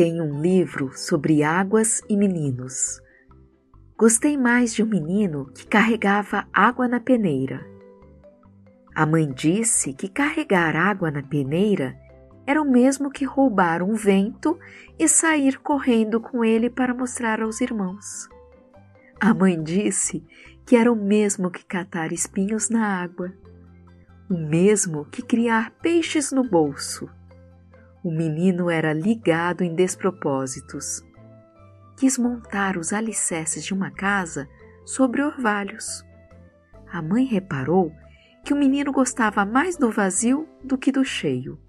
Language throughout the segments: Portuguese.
Tem um livro sobre águas e meninos. Gostei mais de um menino que carregava água na peneira. A mãe disse que carregar água na peneira era o mesmo que roubar um vento e sair correndo com ele para mostrar aos irmãos. A mãe disse que era o mesmo que catar espinhos na água, o mesmo que criar peixes no bolso. O menino era ligado em despropósitos. Quis montar os alicerces de uma casa sobre orvalhos. A mãe reparou que o menino gostava mais do vazio do que do cheio.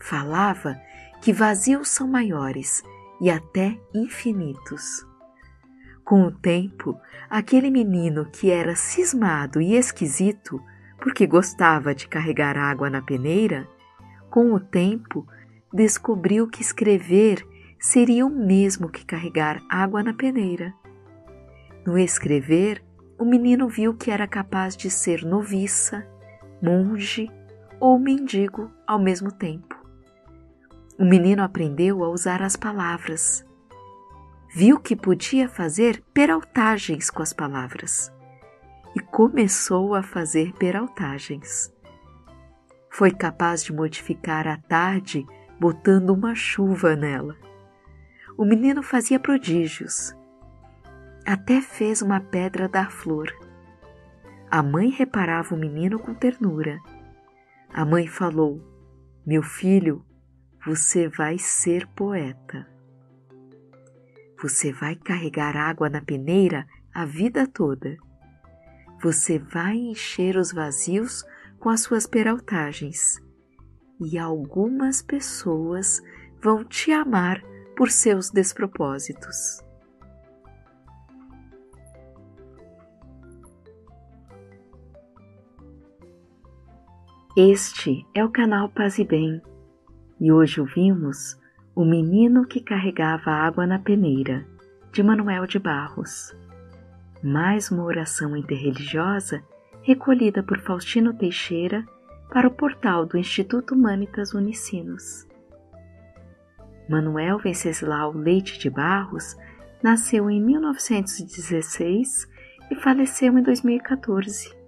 Falava que vazios são maiores e até infinitos. Com o tempo, aquele menino que era cismado e esquisito, porque gostava de carregar água na peneira, com o tempo descobriu que escrever seria o mesmo que carregar água na peneira. No escrever, o menino viu que era capaz de ser noviça, monge ou mendigo ao mesmo tempo. O menino aprendeu a usar as palavras. Viu que podia fazer peraltagens com as palavras e começou a fazer peraltagens. Foi capaz de modificar a tarde botando uma chuva nela. O menino fazia prodígios até fez uma pedra da flor. A mãe reparava o menino com ternura. A mãe falou: Meu filho, você vai ser poeta. Você vai carregar água na peneira a vida toda. Você vai encher os vazios com as suas peraltagens. E algumas pessoas vão te amar por seus despropósitos. Este é o canal Paz e Bem e hoje ouvimos O Menino que Carregava Água na Peneira, de Manuel de Barros. Mais uma oração interreligiosa recolhida por Faustino Teixeira para o portal do Instituto Humanitas Unicinos. Manuel Venceslau Leite de Barros nasceu em 1916 e faleceu em 2014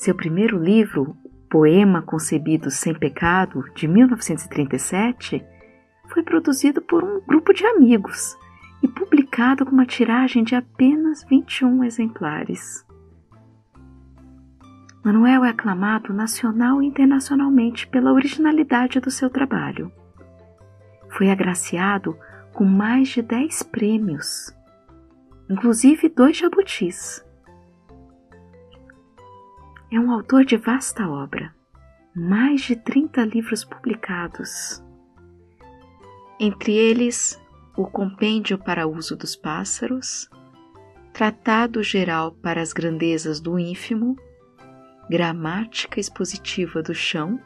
seu primeiro livro, Poema Concebido Sem Pecado, de 1937, foi produzido por um grupo de amigos e publicado com uma tiragem de apenas 21 exemplares. Manuel é aclamado nacional e internacionalmente pela originalidade do seu trabalho. Foi agraciado com mais de 10 prêmios, inclusive dois jabutis. É um autor de vasta obra, mais de 30 livros publicados. Entre eles, o Compêndio para Uso dos Pássaros, Tratado Geral para as Grandezas do Ínfimo, Gramática Expositiva do Chão,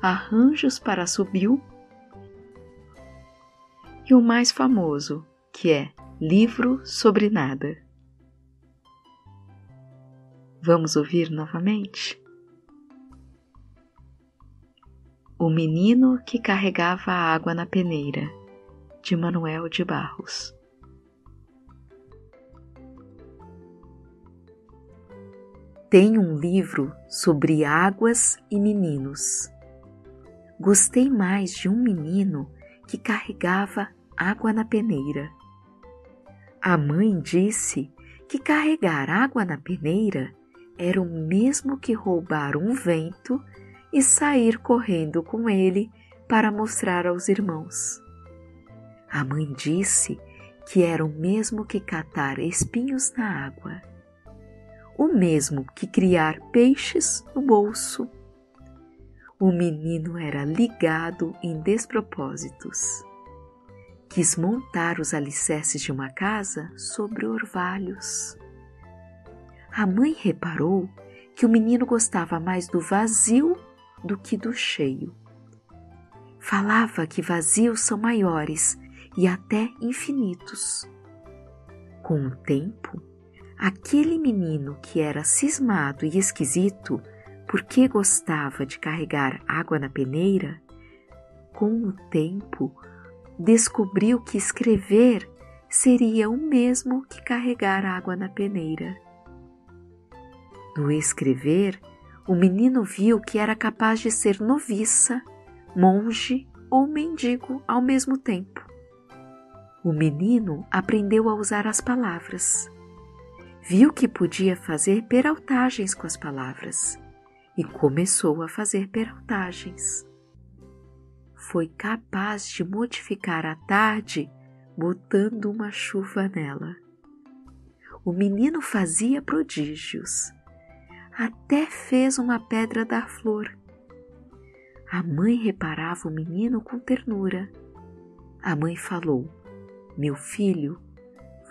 Arranjos para Subiu e o mais famoso, que é Livro sobre Nada. Vamos ouvir novamente? O menino que carregava a água na peneira, de Manuel de Barros. Tem um livro sobre águas e meninos. Gostei mais de um menino que carregava água na peneira. A mãe disse que carregar água na peneira era o mesmo que roubar um vento e sair correndo com ele para mostrar aos irmãos. A mãe disse que era o mesmo que catar espinhos na água, o mesmo que criar peixes no bolso. O menino era ligado em despropósitos. Quis montar os alicerces de uma casa sobre orvalhos. A mãe reparou que o menino gostava mais do vazio do que do cheio. Falava que vazios são maiores e até infinitos. Com o tempo, aquele menino que era cismado e esquisito porque gostava de carregar água na peneira, Com o tempo, descobriu que escrever seria o mesmo que carregar água na peneira. No escrever, o menino viu que era capaz de ser noviça, monge ou mendigo ao mesmo tempo. O menino aprendeu a usar as palavras. Viu que podia fazer peraltagens com as palavras e começou a fazer peraltagens. Foi capaz de modificar a tarde botando uma chuva nela. O menino fazia prodígios. Até fez uma pedra da flor. A mãe reparava o menino com ternura. A mãe falou: Meu filho,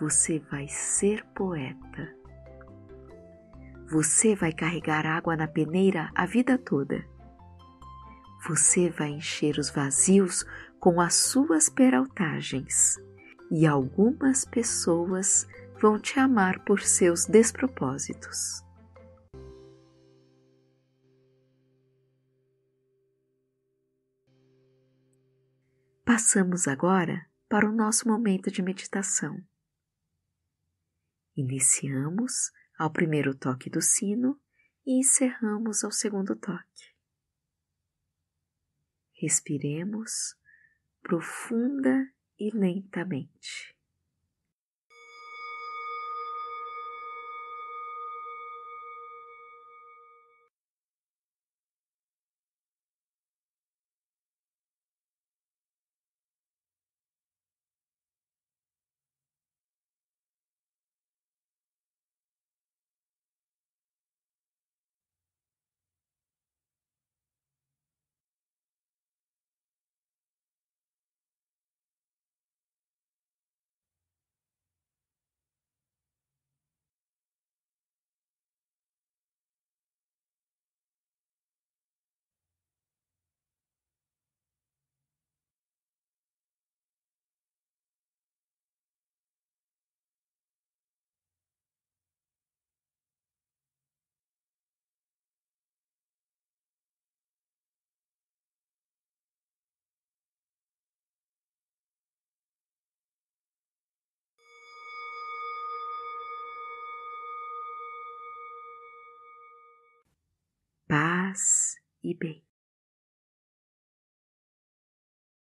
você vai ser poeta. Você vai carregar água na peneira a vida toda. Você vai encher os vazios com as suas peraltagens e algumas pessoas vão te amar por seus despropósitos. Passamos agora para o nosso momento de meditação. Iniciamos ao primeiro toque do sino e encerramos ao segundo toque. Respiremos profunda e lentamente. Paz e bem.